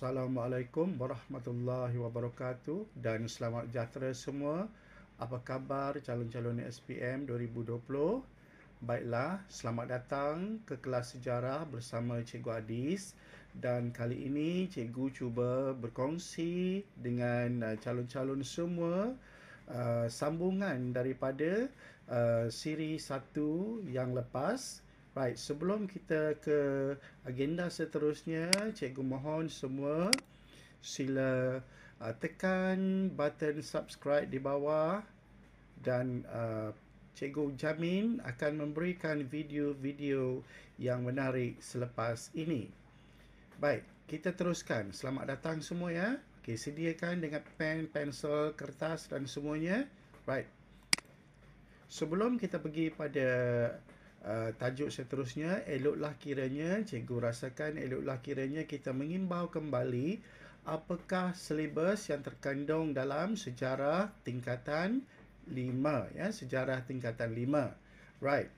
Assalamualaikum warahmatullahi wabarakatuh dan selamat sejahtera semua. Apa khabar calon-calon SPM 2020? Baiklah, selamat datang ke kelas sejarah bersama Cikgu Adis dan kali ini cikgu cuba berkongsi dengan uh, calon-calon semua uh, sambungan daripada uh, siri satu yang lepas Baik, sebelum kita ke agenda seterusnya, cikgu mohon semua sila uh, tekan button subscribe di bawah dan uh, cikgu jamin akan memberikan video-video yang menarik selepas ini. Baik, kita teruskan. Selamat datang semua ya. Okey, sediakan dengan pen, pensel, kertas dan semuanya. Baik. Sebelum kita pergi pada uh, tajuk seterusnya eloklah kiranya cikgu rasakan eloklah kiranya kita mengimbau kembali apakah silibus yang terkandung dalam sejarah tingkatan 5 ya sejarah tingkatan 5 right.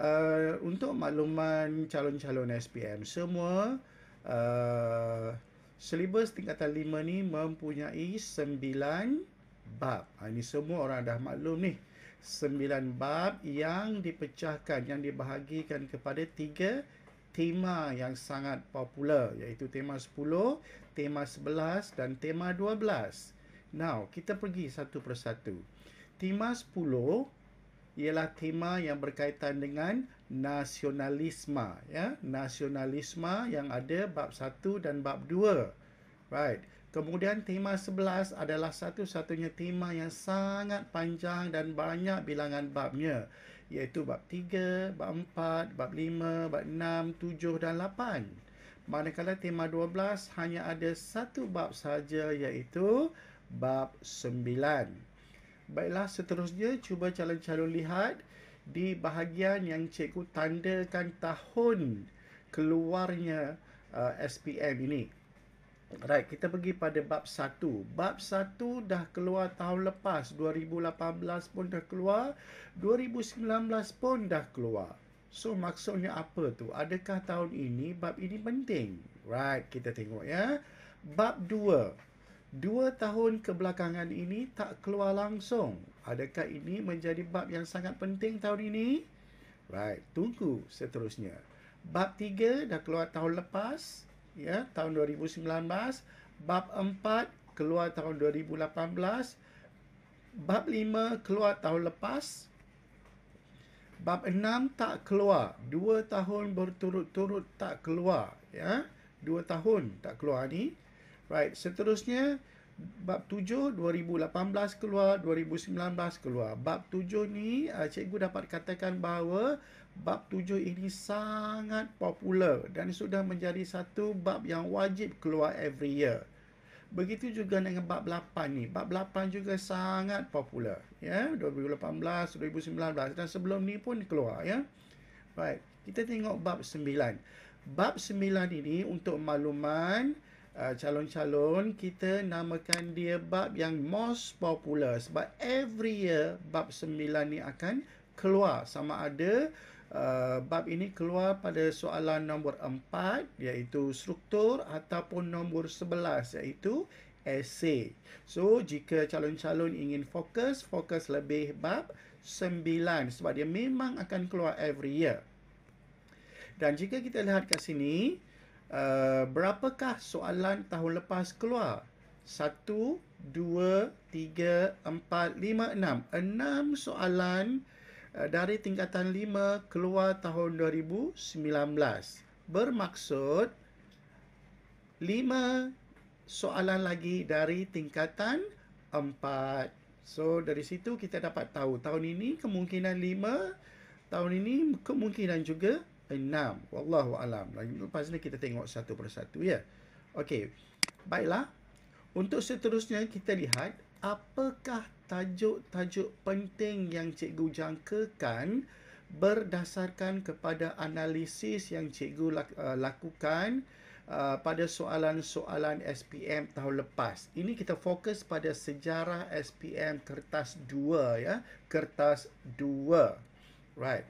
Uh, untuk makluman calon-calon SPM semua uh, silibus tingkatan 5 ni mempunyai 9 bab. Ha, ini semua orang dah maklum ni sembilan bab yang dipecahkan, yang dibahagikan kepada tiga tema yang sangat popular iaitu tema 10, tema 11 dan tema 12. Now, kita pergi satu persatu. Tema 10 ialah tema yang berkaitan dengan nasionalisme ya, nasionalisme yang ada bab 1 dan bab 2. Right. Kemudian tema 11 adalah satu-satunya tema yang sangat panjang dan banyak bilangan babnya iaitu bab 3, bab 4, bab 5, bab 6, 7 dan 8. Manakala tema 12 hanya ada satu bab saja iaitu bab 9. Baiklah seterusnya cuba calon-calon lihat di bahagian yang cikgu tandakan tahun keluarnya uh, SPM ini. Right, kita pergi pada bab 1. Bab 1 dah keluar tahun lepas. 2018 pun dah keluar. 2019 pun dah keluar. So, maksudnya apa tu? Adakah tahun ini bab ini penting? Right, kita tengok ya. Bab 2. Dua tahun kebelakangan ini tak keluar langsung. Adakah ini menjadi bab yang sangat penting tahun ini? Right, tunggu seterusnya. Bab 3 dah keluar tahun lepas ya tahun 2019 bab 4 keluar tahun 2018 bab 5 keluar tahun lepas bab 6 tak keluar 2 tahun berturut-turut tak keluar ya 2 tahun tak keluar ni. Right seterusnya bab 7 2018 keluar 2019 keluar. Bab 7 ni uh, cikgu dapat katakan bahawa bab 7 ini sangat popular dan sudah menjadi satu bab yang wajib keluar every year. Begitu juga dengan bab 8 ni. Bab 8 juga sangat popular ya. 2018 2019 dan sebelum ni pun keluar ya. Right kita tengok bab 9 bab 9 ini untuk makluman uh, calon-calon kita namakan dia bab yang most popular. Sebab every year bab 9 ni akan keluar. Sama ada uh, bab ini keluar pada soalan nombor 4 iaitu struktur ataupun nombor 11 iaitu essay. So jika calon-calon ingin fokus, fokus lebih bab 9 sebab dia memang akan keluar every year. Dan jika kita lihat kat sini, Uh, berapakah soalan tahun lepas keluar? Satu, dua, tiga, empat, lima, enam. Enam soalan uh, dari tingkatan lima keluar tahun 2019. Bermaksud, lima soalan lagi dari tingkatan empat. So, dari situ kita dapat tahu tahun ini kemungkinan lima, tahun ini kemungkinan juga enam. Wallahu alam. Lepas ni kita tengok satu persatu ya. Okey. Baiklah. Untuk seterusnya kita lihat apakah tajuk-tajuk penting yang cikgu jangkakan berdasarkan kepada analisis yang cikgu uh, lakukan uh, pada soalan-soalan SPM tahun lepas. Ini kita fokus pada sejarah SPM kertas 2 ya. Kertas 2. Right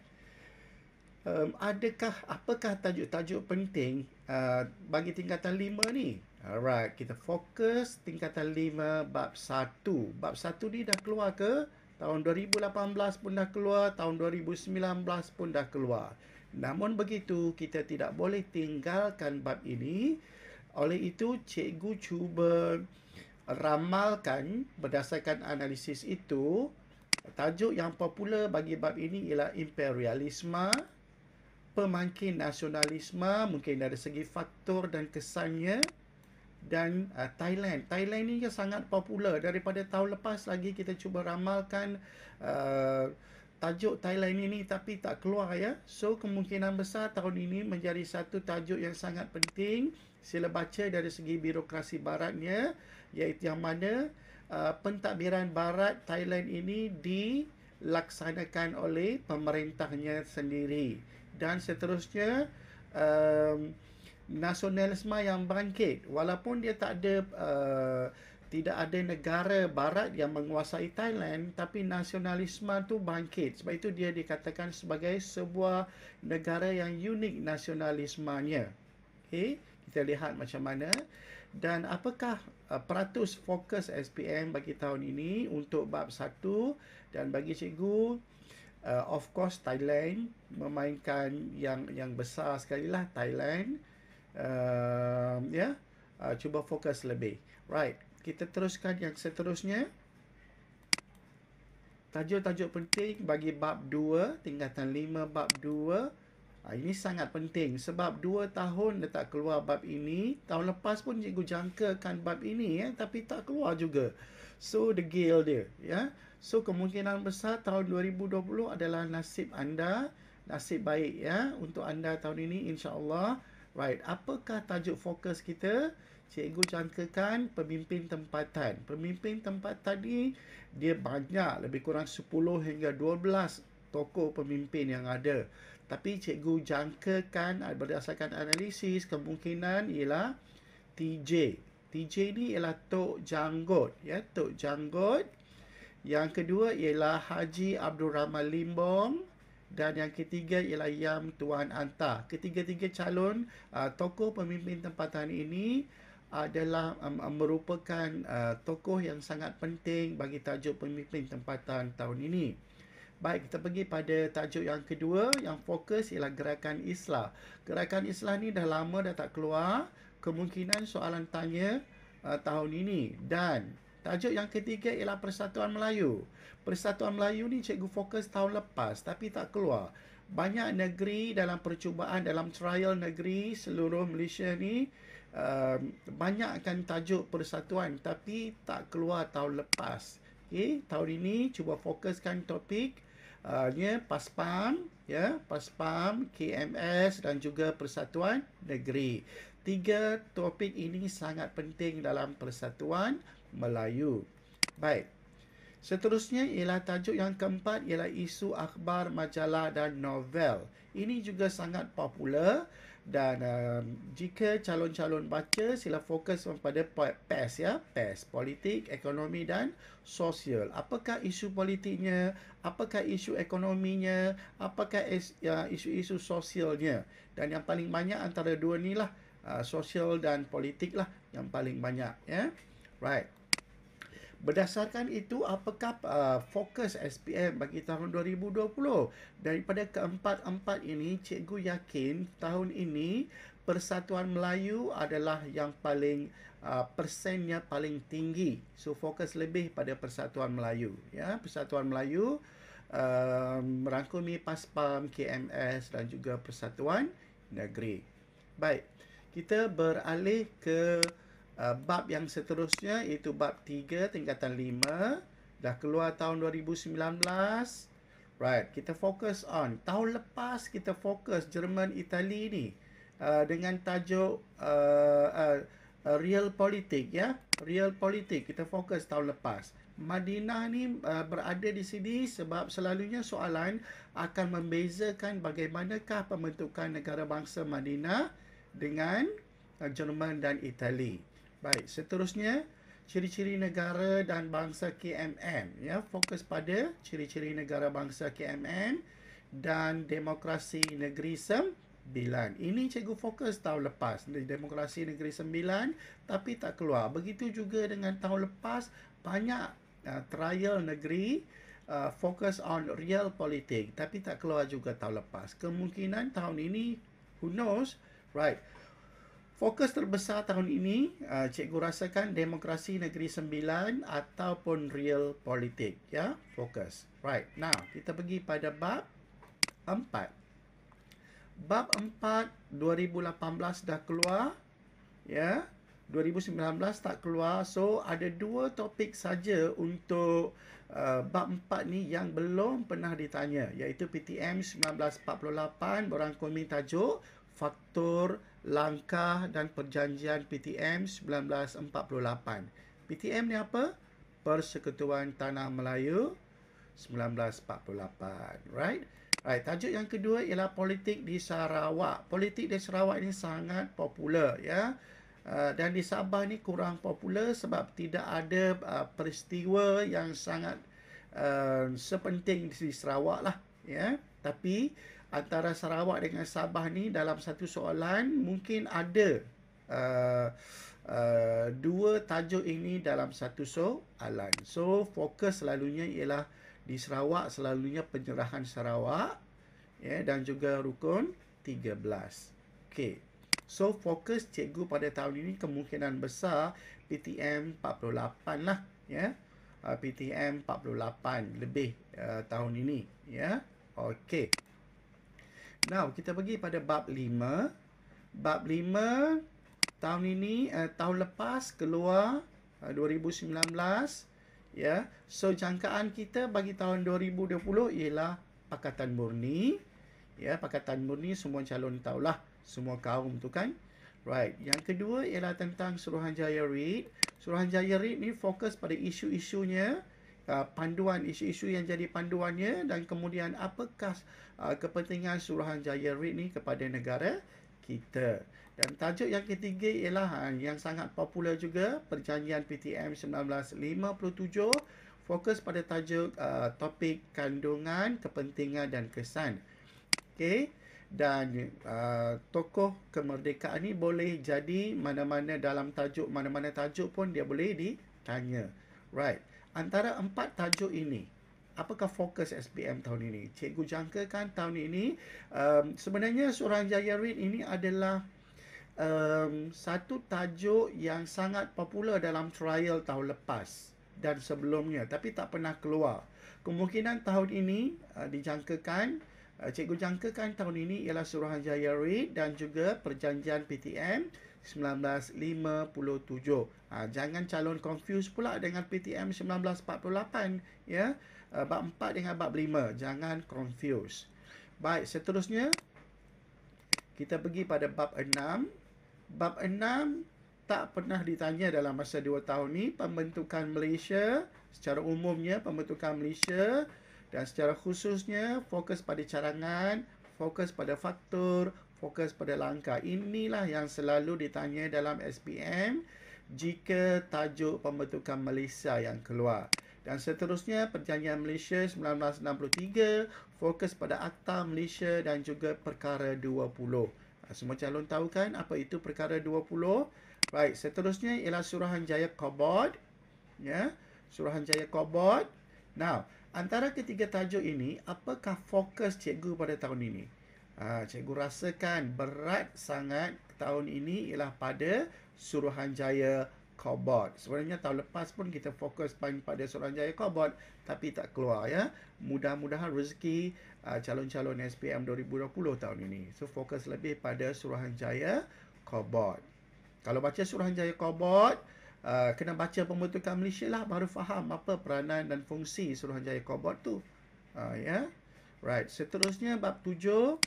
um, adakah apakah tajuk-tajuk penting uh, bagi tingkatan lima ni Alright, kita fokus tingkatan 5 bab 1. Bab 1 ni dah keluar ke? Tahun 2018 pun dah keluar, tahun 2019 pun dah keluar. Namun begitu, kita tidak boleh tinggalkan bab ini. Oleh itu, cikgu cuba ramalkan berdasarkan analisis itu. Tajuk yang popular bagi bab ini ialah imperialisme, pemangkin nasionalisme, mungkin dari segi faktor dan kesannya dan uh, Thailand. Thailand ni sangat popular daripada tahun lepas lagi kita cuba ramalkan uh, tajuk Thailand ini tapi tak keluar ya. So kemungkinan besar tahun ini menjadi satu tajuk yang sangat penting. Sila baca dari segi birokrasi baratnya iaitu yang mana uh, pentadbiran barat Thailand ini dilaksanakan oleh pemerintahnya sendiri dan seterusnya um, nasionalisme yang bangkit. Walaupun dia tak ada uh, tidak ada negara barat yang menguasai Thailand tapi nasionalisme tu bangkit. Sebab itu dia dikatakan sebagai sebuah negara yang unik nasionalismenya. Okey kita lihat macam mana. Dan apakah uh, peratus fokus SPM bagi tahun ini untuk bab 1 dan bagi cikgu uh, of course Thailand memainkan yang yang besar sekali lah Thailand uh, ya yeah, uh, cuba fokus lebih right kita teruskan yang seterusnya tajuk-tajuk penting bagi bab 2 tingkatan 5 bab 2 Ha, ini sangat penting sebab 2 tahun dah tak keluar bab ini. Tahun lepas pun cikgu jangkakan bab ini ya, tapi tak keluar juga. So deal dia ya. So kemungkinan besar tahun 2020 adalah nasib anda, nasib baik ya untuk anda tahun ini insya-Allah. Right, apakah tajuk fokus kita? Cikgu jangkakan pemimpin tempatan. Pemimpin tempatan ni dia banyak, lebih kurang 10 hingga 12 tokoh pemimpin yang ada. Tapi cikgu jangkakan berdasarkan analisis kemungkinan ialah TJ. TJ ni ialah Tok Janggot. Ya, Tok Janggot. Yang kedua ialah Haji Abdul Rahman Limbong dan yang ketiga ialah Yam Tuan Anta. Ketiga-tiga calon uh, tokoh pemimpin tempatan ini adalah um, merupakan uh, tokoh yang sangat penting bagi tajuk pemimpin tempatan tahun ini. Baik, kita pergi pada tajuk yang kedua yang fokus ialah gerakan Islah. Gerakan Islah ni dah lama dah tak keluar. Kemungkinan soalan tanya uh, tahun ini dan Tajuk yang ketiga ialah Persatuan Melayu. Persatuan Melayu ni cikgu fokus tahun lepas tapi tak keluar. Banyak negeri dalam percubaan, dalam trial negeri seluruh Malaysia ni uh, banyakkan tajuk persatuan tapi tak keluar tahun lepas. Okay, tahun ini cuba fokuskan topik uh, nya PASPAM, ya, PASPAM, KMS dan juga Persatuan Negeri. Tiga topik ini sangat penting dalam persatuan Melayu. Baik. Seterusnya ialah tajuk yang keempat ialah isu akhbar, majalah dan novel. Ini juga sangat popular dan um, jika calon-calon baca sila fokus kepada PES ya, PES, politik, ekonomi dan sosial. Apakah isu politiknya? Apakah isu ekonominya? Apakah ya, isu-isu sosialnya? Dan yang paling banyak antara dua ni lah uh, sosial dan politik lah yang paling banyak ya. Right. Berdasarkan itu, apakah uh, fokus SPM bagi tahun 2020? Daripada keempat-empat ini, cikgu yakin tahun ini Persatuan Melayu adalah yang paling uh, persennya paling tinggi. So fokus lebih pada Persatuan Melayu. Ya, Persatuan Melayu uh, merangkumi PASPAM, KMS dan juga Persatuan Negeri. Baik, kita beralih ke uh, bab yang seterusnya iaitu bab 3 tingkatan 5 dah keluar tahun 2019 right kita fokus on. Tahun lepas kita fokus Jerman Itali ni uh, dengan tajuk uh, uh, uh, real politik ya. Real politik kita fokus tahun lepas. Madinah ni uh, berada di sini sebab selalunya soalan akan membezakan bagaimanakah pembentukan negara bangsa Madinah dengan uh, Jerman dan Itali. Baik, seterusnya ciri-ciri negara dan bangsa KMN ya, fokus pada ciri-ciri negara bangsa KMN dan demokrasi negeri sembilan. Ini cikgu fokus tahun lepas. Demokrasi Negeri Sembilan tapi tak keluar. Begitu juga dengan tahun lepas banyak uh, trial negeri uh, fokus on real politik tapi tak keluar juga tahun lepas. Kemungkinan tahun ini who knows right Fokus terbesar tahun ini, uh, cikgu rasakan demokrasi negeri sembilan ataupun real politik. Ya, fokus. Right, now kita pergi pada bab empat. Bab empat 2018 dah keluar. Ya, 2019 tak keluar. So, ada dua topik saja untuk uh, bab empat ni yang belum pernah ditanya. Iaitu PTM 1948 berangkumi tajuk faktor langkah dan perjanjian PTM 1948. PTM ni apa? Persekutuan Tanah Melayu 1948. Right? Right. Tajuk yang kedua ialah politik di Sarawak. Politik di Sarawak ini sangat popular. ya. Uh, dan di Sabah ni kurang popular sebab tidak ada uh, peristiwa yang sangat uh, sepenting di Sarawak lah. Ya. Tapi antara Sarawak dengan Sabah ni dalam satu soalan mungkin ada uh, uh, dua tajuk ini dalam satu soalan. So fokus selalunya ialah di Sarawak selalunya penyerahan Sarawak ya dan juga rukun 13. Okey. So fokus cikgu pada tahun ini kemungkinan besar PTM 48 lah ya. Uh, PTM 48 lebih uh, tahun ini ya. Okey. Now, kita pergi pada bab 5. Bab 5 tahun ini uh, tahun lepas keluar uh, 2019 ya. Yeah. So jangkaan kita bagi tahun 2020 ialah Pakatan Murni. Ya, yeah, Pakatan Murni semua calon tahulah, semua kaum tu kan. Right. Yang kedua ialah tentang Suruhanjaya REIT. Suruhanjaya REIT ni fokus pada isu-isunya Uh, panduan isu-isu yang jadi panduannya dan kemudian apakah uh, kepentingan Suruhanjaya REIT ni kepada negara kita. Dan tajuk yang ketiga ialah uh, yang sangat popular juga perjanjian PTM 1957 fokus pada tajuk uh, topik kandungan, kepentingan dan kesan. Okey. Dan uh, tokoh kemerdekaan ni boleh jadi mana-mana dalam tajuk mana-mana tajuk pun dia boleh ditanya. Right antara empat tajuk ini apakah fokus SPM tahun ini? Cikgu jangkakan tahun ini um, sebenarnya Suruhanjaya REIT ini adalah um, satu tajuk yang sangat popular dalam trial tahun lepas dan sebelumnya tapi tak pernah keluar. Kemungkinan tahun ini uh, dijangkakan uh, cikgu jangkakan tahun ini ialah Suruhanjaya REIT dan juga perjanjian PTM 1957. Ha, jangan calon confuse pula dengan PTM 1948 ya. Uh, bab 4 dengan bab 5. Jangan confuse. Baik, seterusnya kita pergi pada bab 6. Bab 6 tak pernah ditanya dalam masa 2 tahun ni pembentukan Malaysia secara umumnya pembentukan Malaysia dan secara khususnya fokus pada carangan, fokus pada faktor, fokus pada langkah. Inilah yang selalu ditanya dalam SPM jika tajuk pembentukan Malaysia yang keluar. Dan seterusnya Perjanjian Malaysia 1963 fokus pada Akta Malaysia dan juga Perkara 20. Semua calon tahu kan apa itu Perkara 20? Baik, seterusnya ialah Suruhanjaya Kobod. Ya, Suruhanjaya Kobod. Now, antara ketiga tajuk ini, apakah fokus cikgu pada tahun ini? Ha, cikgu rasakan berat sangat tahun ini ialah pada Suruhanjaya Kobot. Sebenarnya tahun lepas pun kita fokus pada Suruhanjaya Kobot tapi tak keluar ya. Mudah-mudahan rezeki uh, calon-calon SPM 2020 tahun ini. So fokus lebih pada Suruhanjaya Kobot. Kalau baca Suruhanjaya Kobot, uh, kena baca pembentukan Malaysia lah baru faham apa peranan dan fungsi Suruhanjaya Kobot tu. Uh, ya. Yeah. Right, seterusnya bab tujuh.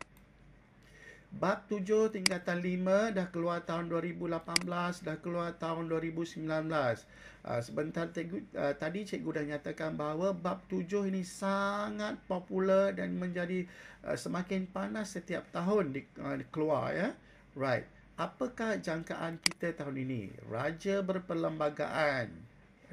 Bab 7 tingkatan 5 dah keluar tahun 2018, dah keluar tahun 2019. Uh, sebentar cikgu, uh, tadi cikgu dah nyatakan bahawa bab 7 ini sangat popular dan menjadi uh, semakin panas setiap tahun di, uh, keluar ya. Right. Apakah jangkaan kita tahun ini? Raja berperlembagaan.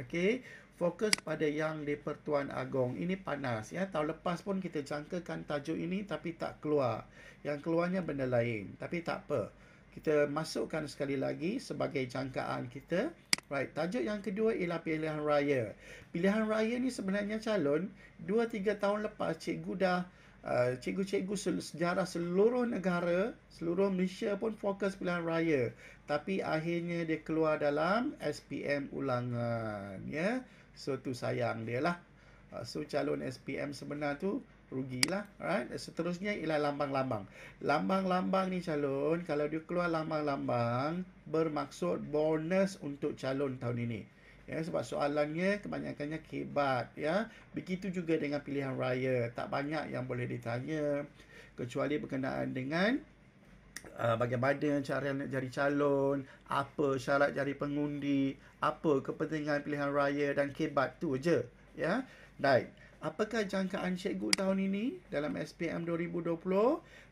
Okay. Fokus pada yang di Pertuan Agong. Ini panas ya. Tahun lepas pun kita jangkakan tajuk ini tapi tak keluar. Yang keluarnya benda lain. Tapi tak apa. Kita masukkan sekali lagi sebagai jangkaan kita. Right, tajuk yang kedua ialah pilihan raya. Pilihan raya ni sebenarnya calon 2-3 tahun lepas cikgu dah uh, cikgu-cikgu sejarah seluruh negara, seluruh Malaysia pun fokus pilihan raya. Tapi akhirnya dia keluar dalam SPM ulangan. Ya. So tu sayang dia lah. Uh, so calon SPM sebenar tu rugilah. Alright. Seterusnya ialah lambang-lambang. Lambang-lambang ni calon, kalau dia keluar lambang-lambang, bermaksud bonus untuk calon tahun ini. Ya, sebab soalannya kebanyakannya kebat. Ya. Begitu juga dengan pilihan raya. Tak banyak yang boleh ditanya. Kecuali berkenaan dengan uh, bagaimana cara nak jadi calon, apa syarat jadi pengundi, apa kepentingan pilihan raya dan kebat tu je. Ya. Baik. Apakah jangkaan cikgu tahun ini dalam SPM 2020?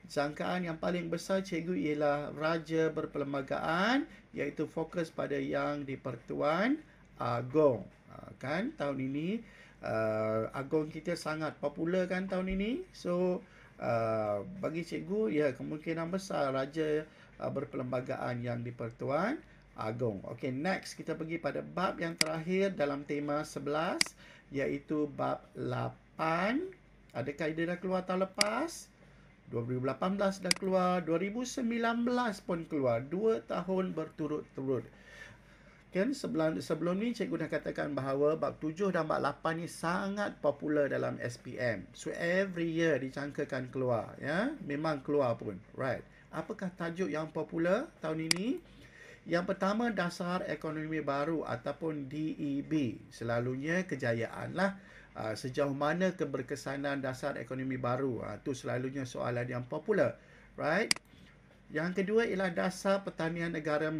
Jangkaan yang paling besar cikgu ialah Raja Berperlembagaan iaitu fokus pada yang di Pertuan Agong. Uh, kan tahun ini uh, Agong kita sangat popular kan tahun ini. So uh, bagi cikgu ya kemungkinan besar Raja uh, Berperlembagaan yang di Pertuan Agong. Okay, next kita pergi pada bab yang terakhir dalam tema 11 iaitu bab 8. Adakah dia dah keluar tahun lepas? 2018 dah keluar, 2019 pun keluar. Dua tahun berturut-turut. Kan sebelum, sebelum ni cikgu dah katakan bahawa bab 7 dan bab 8 ni sangat popular dalam SPM. So every year dicangkakan keluar. ya Memang keluar pun. Right. Apakah tajuk yang popular tahun ini? Yang pertama dasar ekonomi baru ataupun DEB. Selalunya kejayaan lah. Uh, sejauh mana keberkesanan dasar ekonomi baru. Itu uh, selalunya soalan yang popular. Right? Yang kedua ialah dasar pertanian negara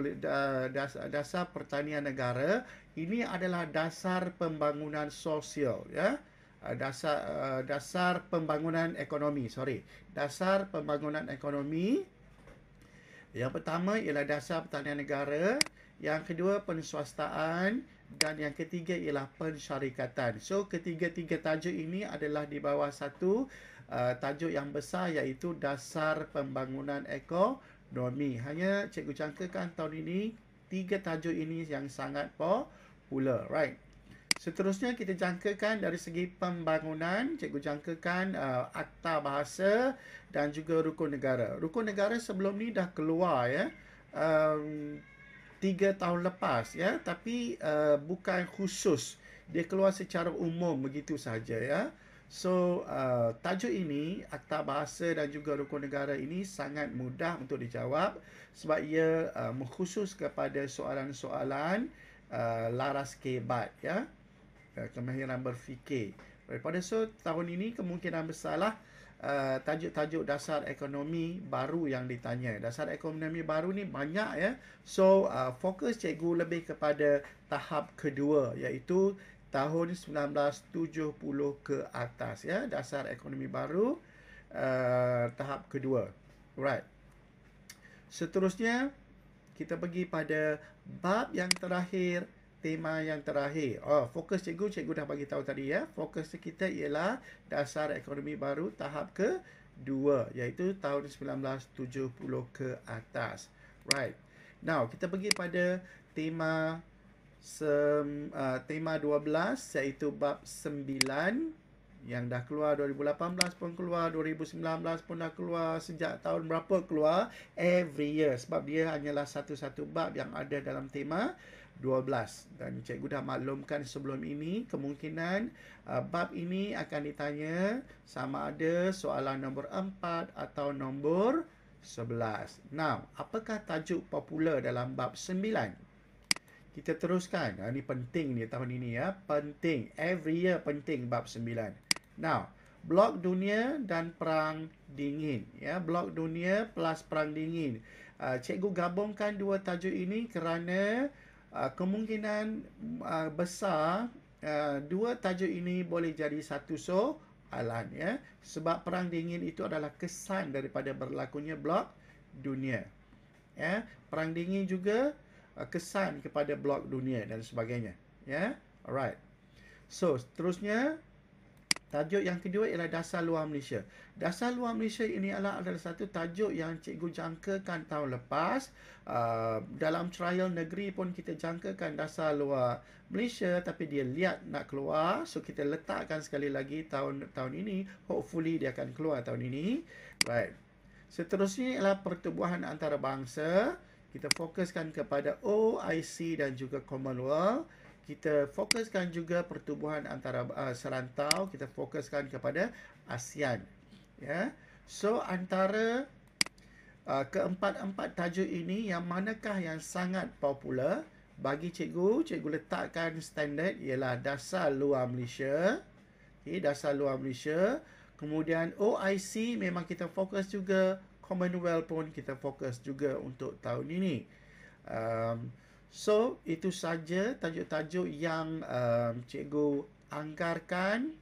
dasar, pertanian negara. Ini adalah dasar pembangunan sosial ya. Dasar dasar pembangunan ekonomi, sorry. Dasar pembangunan ekonomi yang pertama ialah dasar pertanian negara, yang kedua penswastaan dan yang ketiga ialah pensyarikatan. So ketiga-tiga tajuk ini adalah di bawah satu uh, tajuk yang besar iaitu dasar pembangunan ekonomi. Hanya cikgu cangkakan tahun ini tiga tajuk ini yang sangat popular, right? Seterusnya kita jangkakan dari segi pembangunan, cikgu jangkakan uh, akta bahasa dan juga rukun negara. Rukun negara sebelum ni dah keluar ya. Um, tiga tahun lepas ya. Tapi uh, bukan khusus. Dia keluar secara umum begitu saja ya. So, uh, tajuk ini, akta bahasa dan juga rukun negara ini sangat mudah untuk dijawab sebab ia uh, mengkhusus kepada soalan-soalan uh, laras kebat ya. Uh, kemahiran berfikir. Daripada so tahun ini kemungkinan besarlah uh, tajuk-tajuk dasar ekonomi baru yang ditanya. Dasar ekonomi baru ni banyak ya. So uh, fokus cikgu lebih kepada tahap kedua iaitu tahun 1970 ke atas ya. Dasar ekonomi baru uh, tahap kedua. Right. Seterusnya kita pergi pada bab yang terakhir tema yang terakhir. Oh, fokus cikgu, cikgu dah bagi tahu tadi ya. Fokus kita ialah dasar ekonomi baru tahap ke dua, iaitu tahun 1970 ke atas. Right. Now, kita pergi pada tema sem, uh, tema 12 iaitu bab 9 yang dah keluar 2018 pun keluar 2019 pun dah keluar sejak tahun berapa keluar every year sebab dia hanyalah satu-satu bab yang ada dalam tema 12 dan cikgu dah maklumkan sebelum ini kemungkinan uh, bab ini akan ditanya sama ada soalan nombor 4 atau nombor 11. Now, apakah tajuk popular dalam bab 9? Kita teruskan. Ini uh, penting ni tahun ini ya. Penting. Every year penting bab 9. Now, blok dunia dan perang dingin. Ya, blok dunia plus perang dingin. Uh, cikgu gabungkan dua tajuk ini kerana uh, kemungkinan uh, besar uh, dua tajuk ini boleh jadi satu soalan ya. Sebab perang dingin itu adalah kesan daripada berlakunya blok dunia ya. Perang dingin juga uh, kesan kepada blok dunia dan sebagainya ya. Alright. So, seterusnya tajuk yang kedua ialah dasar luar Malaysia. Dasar luar Malaysia ini adalah adalah satu tajuk yang cikgu jangkakan tahun lepas. Uh, dalam trial negeri pun kita jangkakan dasar luar Malaysia tapi dia lihat nak keluar. So kita letakkan sekali lagi tahun tahun ini. Hopefully dia akan keluar tahun ini. Right. Seterusnya ialah pertubuhan antarabangsa. Kita fokuskan kepada OIC dan juga Commonwealth kita fokuskan juga pertubuhan antara uh, serantau kita fokuskan kepada ASEAN ya. So antara uh, keempat-empat tajuk ini yang manakah yang sangat popular bagi cikgu? Cikgu letakkan standard ialah dasar luar Malaysia. Okay, dasar luar Malaysia. Kemudian OIC memang kita fokus juga. Commonwealth pun kita fokus juga untuk tahun ini. Um, So, itu saja tajuk-tajuk yang um, cikgu anggarkan.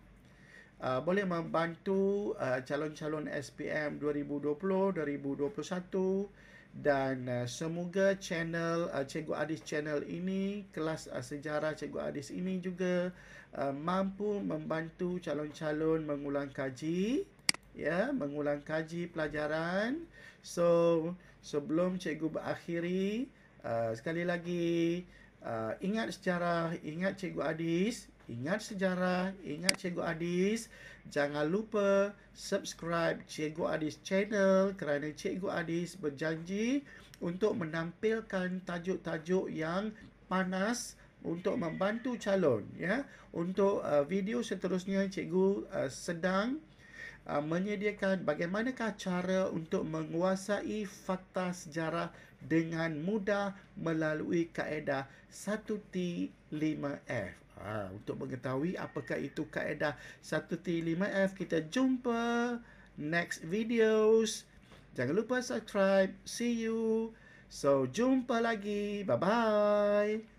Uh, boleh membantu uh, calon-calon SPM 2020-2021 dan uh, semoga channel uh, Cikgu Adis channel ini kelas uh, sejarah Cikgu Adis ini juga uh, mampu membantu calon-calon mengulang kaji ya mengulang kaji pelajaran. So sebelum cikgu berakhiri Uh, sekali lagi uh, ingat sejarah, ingat Cikgu Adis, ingat sejarah, ingat Cikgu Adis. Jangan lupa subscribe Cikgu Adis channel kerana Cikgu Adis berjanji untuk menampilkan tajuk-tajuk yang panas untuk membantu calon ya. Untuk uh, video seterusnya Cikgu uh, sedang uh, menyediakan bagaimanakah cara untuk menguasai fakta sejarah dengan mudah melalui kaedah 1T5F. Ha, untuk mengetahui apakah itu kaedah 1T5F, kita jumpa next videos. Jangan lupa subscribe. See you. So, jumpa lagi. Bye-bye.